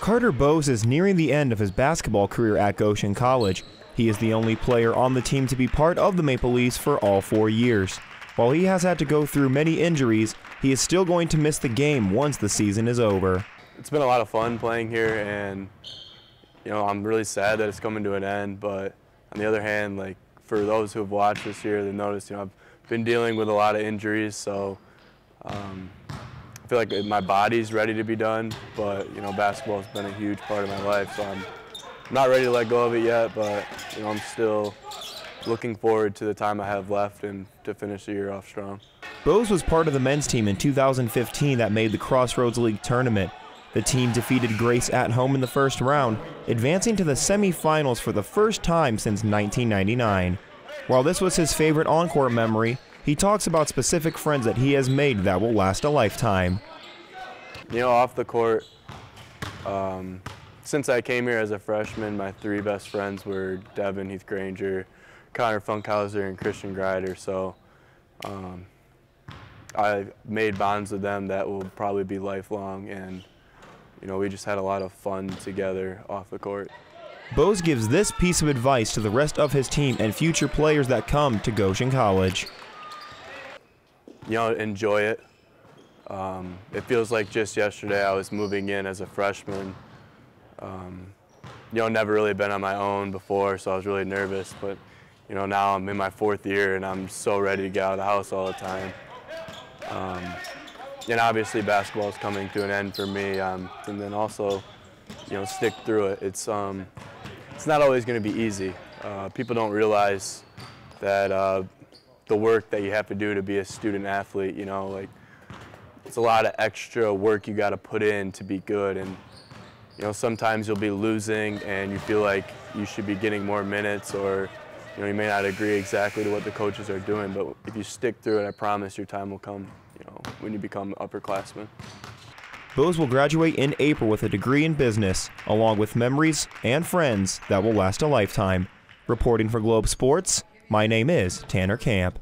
Carter Boos is nearing the end of his basketball career at Goshen College. He is the only player on the team to be part of the Maple Leafs for all four years. While he has had to go through many injuries, he is still going to miss the game once the season is over. It's been a lot of fun playing here, and you know I'm really sad that it's coming to an end. But on the other hand, like for those who have watched this year, they noticed you know I've been dealing with a lot of injuries, so um, I feel like my body's ready to be done. But you know basketball has been a huge part of my life, so I'm not ready to let go of it yet. But you know I'm still looking forward to the time I have left and to finish the year off strong. Boos was part of the men's team in 2015 that made the Crossroads League tournament. The team defeated Grace at home in the first round, advancing to the semifinals for the first time since 1999. While this was his favorite on-court memory, he talks about specific friends that he has made that will last a lifetime. You know, off the court, um, since I came here as a freshman, my three best friends were Devin Heath Granger, Connor Funkhauser and Christian Grider. So um, I made bonds with them that will probably be lifelong. And, you know, we just had a lot of fun together off the court. Boos gives this piece of advice to the rest of his team and future players that come to Goshen College. You know, enjoy it. Um, it feels like just yesterday I was moving in as a freshman. Um, you know, never really been on my own before, so I was really nervous. But you know, now I'm in my fourth year and I'm so ready to get out of the house all the time. Um, and obviously basketball is coming to an end for me. Um, and then also, you know, stick through it. It's, um, it's not always going to be easy. Uh, people don't realize that uh, the work that you have to do to be a student athlete, you know, like it's a lot of extra work you got to put in to be good. And, you know, sometimes you'll be losing and you feel like you should be getting more minutes or you know, you may not agree exactly to what the coaches are doing, but if you stick through it, I promise your time will come, you know, when you become upperclassmen. Boos will graduate in April with a degree in business, along with memories and friends that will last a lifetime. Reporting for Globe Sports, my name is Tanner Camp.